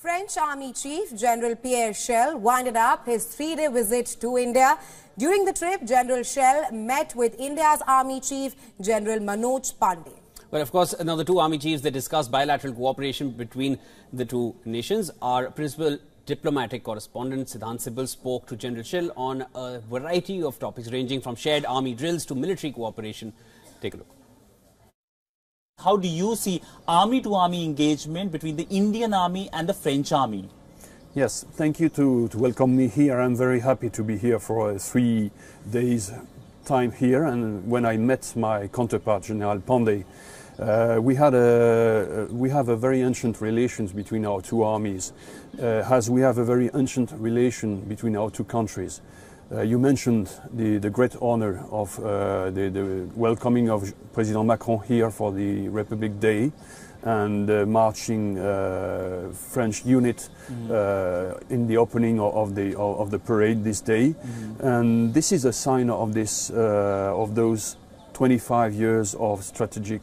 French Army Chief General Pierre Schill winded up his three-day visit to India. During the trip, General Schill met with India's Army Chief General Manoj Pandey. Well, of course, now the two army chiefs they discussed bilateral cooperation between the two nations. Our principal diplomatic correspondent Sidhant Sibal spoke to General Schill on a variety of topics ranging from shared army drills to military cooperation. Take a look. How do you see army to army engagement between the Indian army and the French army? Yes, thank you to, to welcome me here. I'm very happy to be here for three days time here. And when I met my counterpart, General Pandey, uh, we had a we have a very ancient relations between our two armies, uh, as we have a very ancient relation between our two countries. Uh, you mentioned the, the great honor of uh, the, the, welcoming of President Macron here for the Republic Day and uh, marching uh, French unit mm-hmm. in the opening of the of the parade this day, mm-hmm. and this is a sign of this uh, of those 25 years of strategic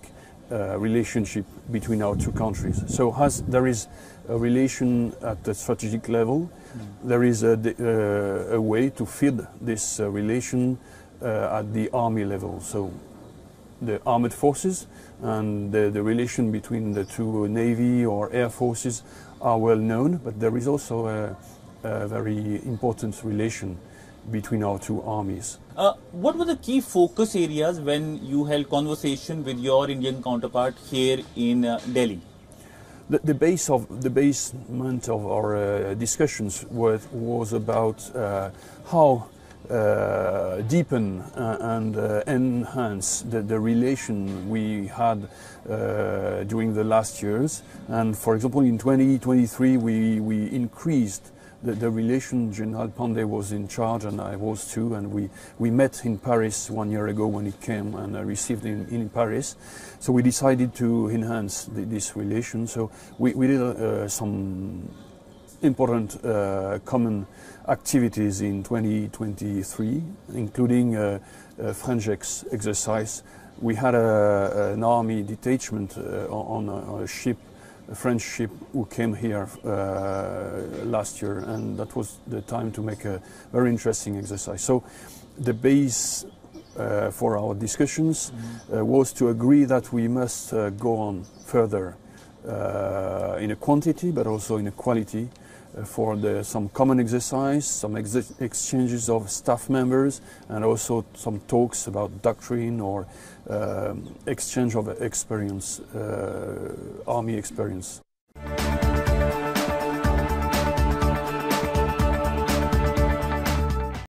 uh, relationship between our two countries. So as there is a relation at the strategic level, mm. there is a, uh, a, way to feed this uh, relation uh, at the army level. So the armed forces and the, the, relation between the two navy or air forces are well known, but there is also a, a very important relation between our two armies. Uh, what were the key focus areas when you held conversation with your Indian counterpart here in uh, Delhi? The, the, base of the basement of our uh, discussions was, was about uh, how uh, deepen uh, and uh, enhance the, the, relation we had uh, during the last years. And for example, in 2023, we, we increased the, the relation General Pandey was in charge and I was too and we, we met in Paris one year ago when he came and I received him in Paris. So we decided to enhance the, this relation. So we, we did uh, some important uh, common activities in 2023, including uh, uh, French ex exercise. We had a, an army detachment uh, on a, a ship a French ship who came here uh, last year, and that was the time to make a very interesting exercise. So, the base uh, for our discussions uh, was to agree that we must uh, go on further uh, in a quantity, but also in a quality. Uh, for the, some common exercise, some ex exchanges of staff members, and also some talks about doctrine or um, exchange of experience, uh, army experience.